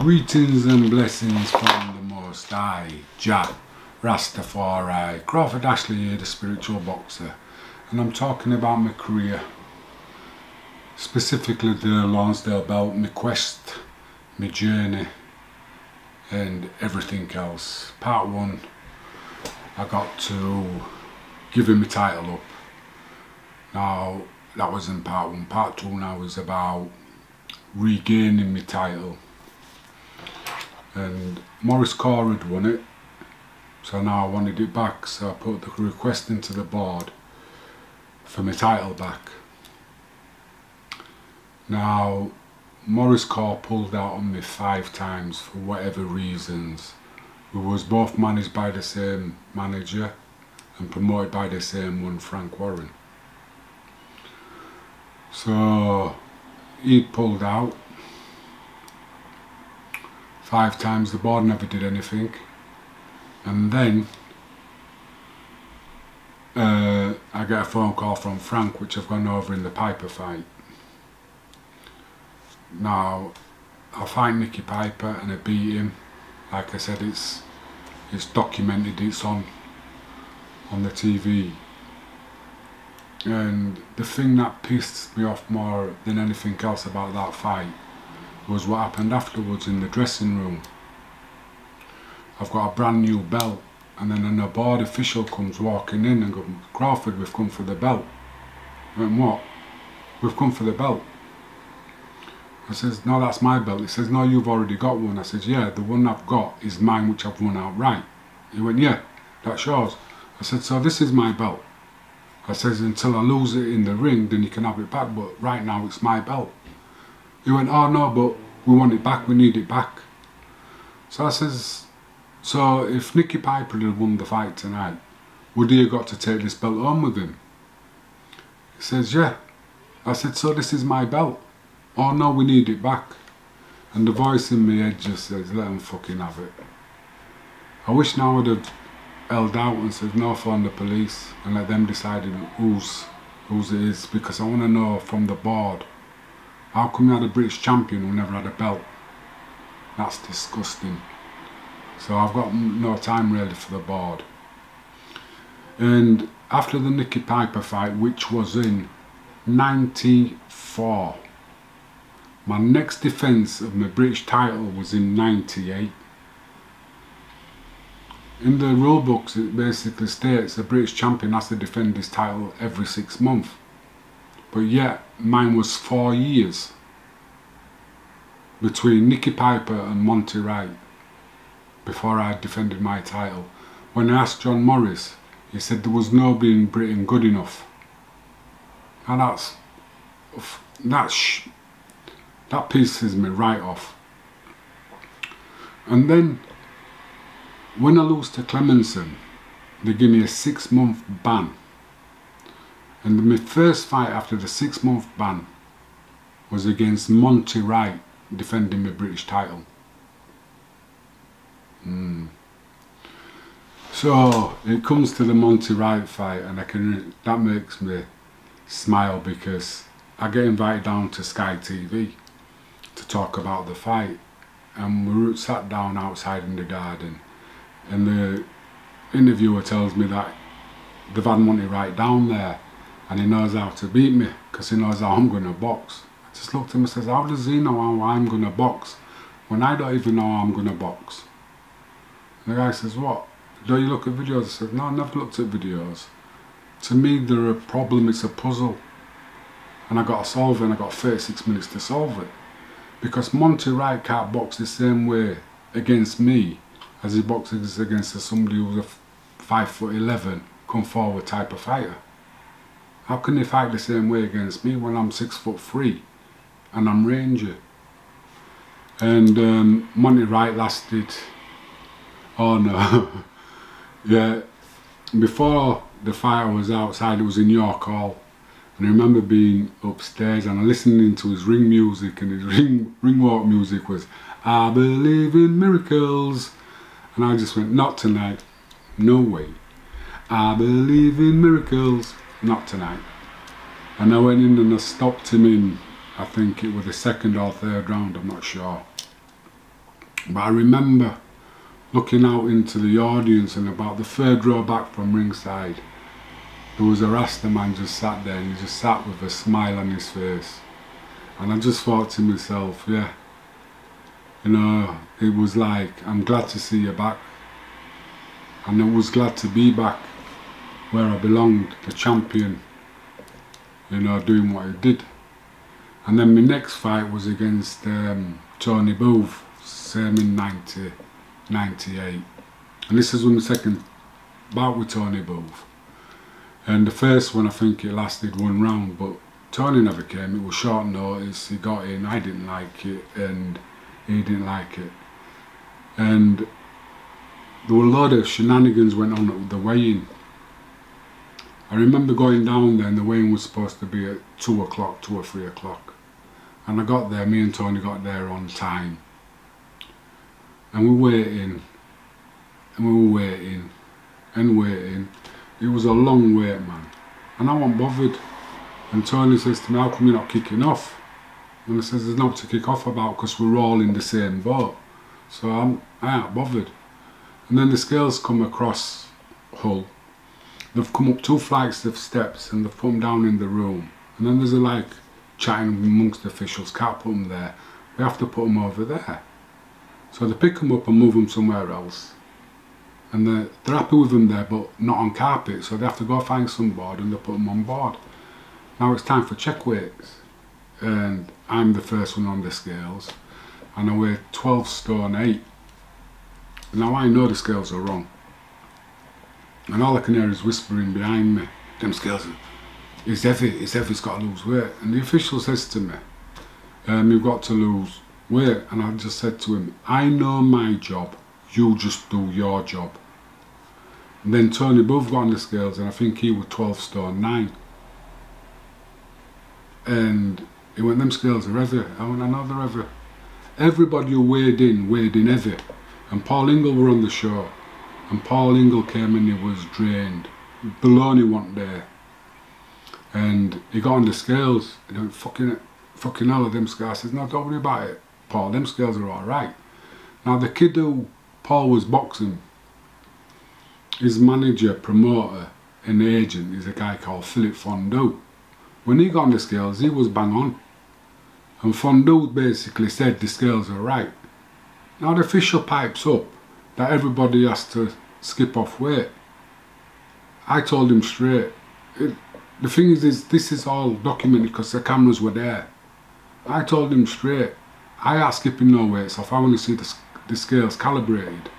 Greetings and blessings from the Most High, Jah, Rastafari, Crawford Ashley here, the spiritual boxer, and I'm talking about my career, specifically the Lonsdale belt, my quest, my journey, and everything else. Part one, I got to giving my title up. Now, that was in part one. Part two now is about regaining my title and Maurice Core had won it. So now I wanted it back so I put the request into the board for my title back. Now Maurice Core pulled out on me five times for whatever reasons. We was both managed by the same manager and promoted by the same one Frank Warren. So he pulled out five times the board never did anything. And then uh, I get a phone call from Frank which I've gone over in the Piper fight. Now I find Nicky Piper and I beat him. Like I said it's it's documented it's on on the TV and the thing that pissed me off more than anything else about that fight was what happened afterwards in the dressing room. I've got a brand new belt and then an board official comes walking in and goes, Crawford, we've come for the belt. Went, what? We've come for the belt. I says, no, that's my belt. He says, no, you've already got one. I says, yeah, the one I've got is mine, which I've won outright. He went, yeah, that's yours. I said, so this is my belt. I says, until I lose it in the ring, then you can have it back, but right now it's my belt. He went, oh no, but we want it back, we need it back. So I says, so if Nicky Piper had won the fight tonight, would he have got to take this belt home with him? He says, yeah. I said, so this is my belt. Oh no, we need it back. And the voice in my head just says, let him fucking have it. I wish now I would have held out and said, no, phone the police and let them decide whose, whose it is because I want to know from the board how come you had a British champion who never had a belt? That's disgusting. So I've got no time really for the board. And after the Nicky Piper fight, which was in 94, my next defence of my British title was in 98. In the rule books it basically states a British champion has to defend his title every six months. But yet, mine was four years between Nicky Piper and Monty Wright before I defended my title. When I asked John Morris, he said there was nobody in Britain good enough. And that's, that's, that pisses me right off. And then, when I lose to Klemetsen, they give me a six month ban and my first fight after the six month ban was against Monty Wright defending my British title. Mm. So it comes to the Monty Wright fight and I can that makes me smile because I get invited down to Sky TV to talk about the fight and we sat down outside in the garden and the interviewer tells me that they've had Monty Wright down there and he knows how to beat me because he knows how I'm going to box. I just looked at him and says, how does he know how I'm going to box when I don't even know how I'm going to box? And the guy says, what? Don't you look at videos? I said, no, I never looked at videos. To me, they're a problem, it's a puzzle. And I got to solve it and I got 36 minutes to solve it. Because Monty Wright can't box the same way against me as he boxes against somebody who's a 5 foot 11 come forward type of fighter. How can they fight the same way against me when I'm six foot three and I'm Ranger? And um, Monty Wright lasted, oh no, yeah, before the fight was outside, it was in York Hall. And I remember being upstairs and listening to his ring music and his ring, ring walk music was, I believe in miracles. And I just went, not tonight, no way. I believe in miracles not tonight. And I went in and I stopped him in, I think it was the second or third round, I'm not sure. But I remember looking out into the audience and about the third row back from ringside, there was a Rasta man just sat there and he just sat with a smile on his face. And I just thought to myself, yeah, you know, it was like, I'm glad to see you back. And I was glad to be back where I belonged, the champion, you know, doing what he did. And then my next fight was against um, Tony Booth, same in 90, 98. And this is when the second bout with Tony Booth. And the first one, I think it lasted one round, but Tony never came. It was short notice. He got in. I didn't like it, and he didn't like it. And there were a lot of shenanigans went on at the weigh-in. I remember going down there, and the weigh-in was supposed to be at two o'clock, two or three o'clock. And I got there, me and Tony got there on time. And we were waiting, and we were waiting, and waiting. It was a long wait, man. And I wasn't bothered. And Tony says to me, how come you're not kicking off? And I says, there's nothing to kick off about because we're all in the same boat. So I'm, I ain't bothered. And then the scales come across Hull. They've come up two flights of steps and they've put them down in the room. And then there's a like chatting amongst the officials, can't put them there. We have to put them over there. So they pick them up and move them somewhere else. And they're, they're happy with them there, but not on carpet. So they have to go find some board and they put them on board. Now it's time for check weights. And I'm the first one on the scales. And I weigh 12 stone 8. Now I know the scales are wrong. And all I can hear is whispering behind me. Them scales it's heavy, it's heavy, it's got to lose weight. And the official says to me, um, you've got to lose weight. And I just said to him, I know my job, you just do your job. And then Tony Booth got on the scales and I think he was 12 stone 9. And he went, them scales are heavy. I went, I know they're heavy. Everybody who weighed in, weighed in heavy. And Paul Ingle were on the show. And Paul Ingle came and he was drained. Maloney wasn't there and he got on the scales and went, fucking, fucking hell, of them scales. I says, no, don't worry about it, Paul, them scales are alright. Now the kid who Paul was boxing, his manager, promoter and agent is a guy called Philip Fondu. When he got on the scales, he was bang on. And Fondu basically said the scales are right. Now the official pipes up that everybody has to skip off weight. I told him straight, it, the thing is, is this is all documented because the cameras were there. I told him straight, I asked skipping no weights off, I want to see the, the scales calibrated.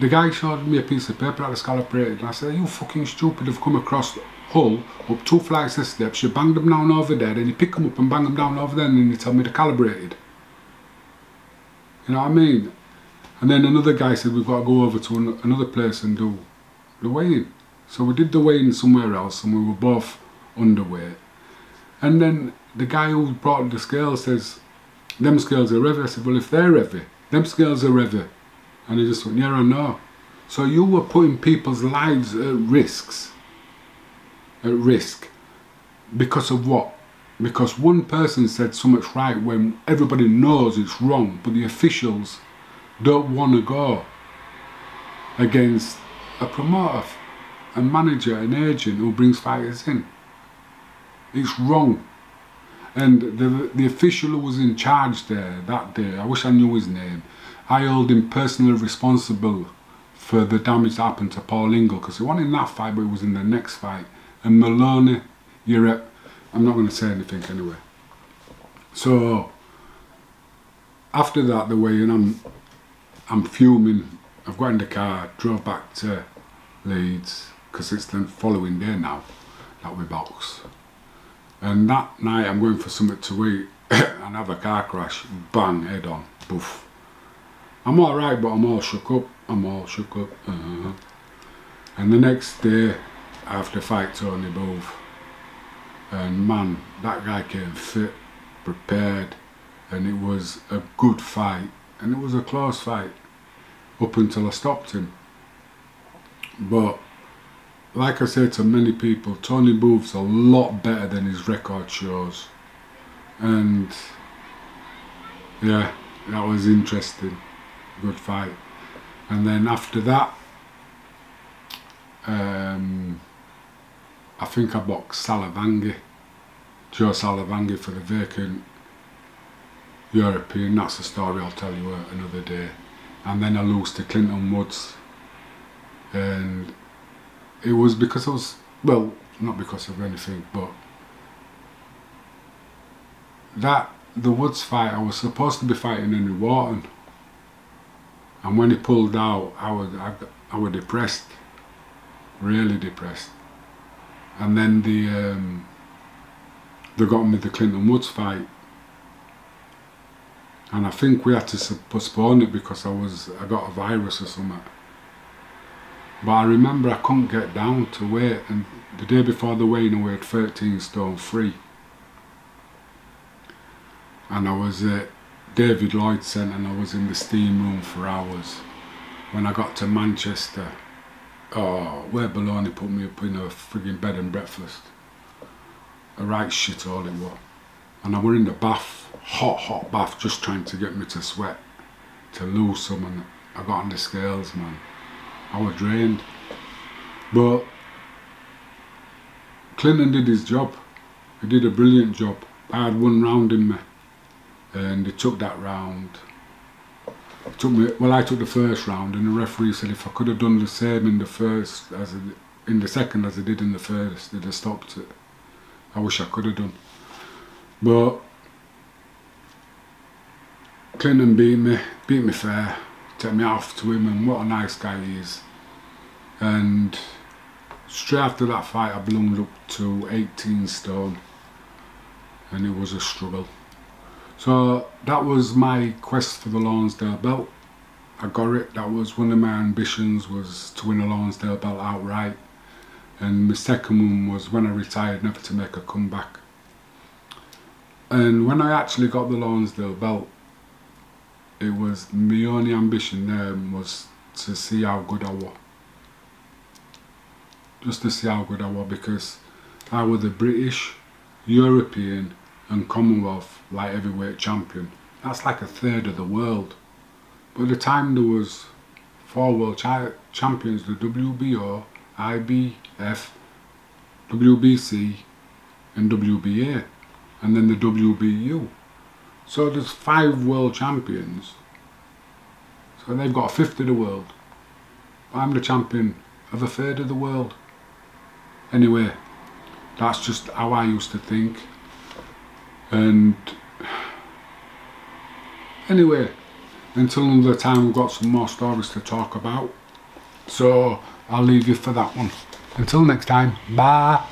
The guy showed me a piece of paper that was calibrated and I said, you fucking stupid I've come across Hull up two flights of steps, you bang them down over there, then you pick them up and bang them down over there and then you tell me they're calibrated. You know what I mean? And then another guy said, we've got to go over to another place and do the weighing. So we did the weighing somewhere else and we were both underweight. And then the guy who brought the scales says, them scales are heavy. I said, well, if they're heavy, them scales are heavy. And he just went, yeah, I know. So you were putting people's lives at risks, at risk, because of what? Because one person said so much right when everybody knows it's wrong, but the officials don't want to go against a promoter a manager, an agent who brings fighters in. It's wrong. And the, the official who was in charge there that day, I wish I knew his name, I held him personally responsible for the damage that happened to Paul Ingle because he wasn't in that fight but he was in the next fight. And Maloney, you're I'm not going to say anything anyway. So after that, the way and I'm, I'm fuming. I've got in the car, drove back to Leeds, because it's the following day now that we box. And that night I'm going for something to eat and have a car crash, bang, head on, boof. I'm alright but I'm all shook up, I'm all shook up. Uh -huh. And the next day to fight Tony Booth. And man, that guy came fit, prepared, and it was a good fight. And it was a close fight up until I stopped him. But like I said to many people, Tony Booth's a lot better than his record shows. And yeah, that was interesting. Good fight. And then after that, um, I think I boxed Salavangi, Joe Salavangi for the vacant European. That's a story I'll tell you another day. And then I lost to Clinton Woods. And it was because I was, well, not because of anything, but that, the Woods fight, I was supposed to be fighting Henry Wharton. And when he pulled out, I was, I, I was depressed, really depressed. And then the, um, they got me the Clinton Woods fight and I think we had to postpone it because I was I got a virus or something. But I remember I couldn't get down to weight, and the day before the weigh-in I weighed 13 stone three, and I was at David Lloyd Centre, and I was in the steam room for hours. When I got to Manchester, oh, where Maloney put me up in a frigging bed and breakfast. A right shit all it was and I were in the bath, hot, hot bath, just trying to get me to sweat, to lose some, and I got on the scales, man. I was drained. But Clinton did his job. He did a brilliant job. I had one round in me, and he took that round. It took me well. I took the first round, and the referee said if I could have done the same in the first as in the second as I did in the first, they'd have stopped it. I wish I could have done. But Clinton beat me, beat me fair, took me off to him and what a nice guy he is. And straight after that fight I ballooned up to 18 stone and it was a struggle. So that was my quest for the Lonsdale belt. I got it, that was one of my ambitions was to win a Lonsdale belt outright. And my second one was when I retired never to make a comeback. And when I actually got the Lonsdale belt, it was my only ambition there was to see how good I was. Just to see how good I was because I was the British, European and Commonwealth light heavyweight champion. That's like a third of the world. By the time there was four world cha champions, the WBO, IBF, WBC and WBA and then the WBU. So there's five world champions. So they've got a fifth of the world. I'm the champion of a third of the world. Anyway, that's just how I used to think. And anyway, until another time we've got some more stories to talk about. So I'll leave you for that one. Until next time, bye.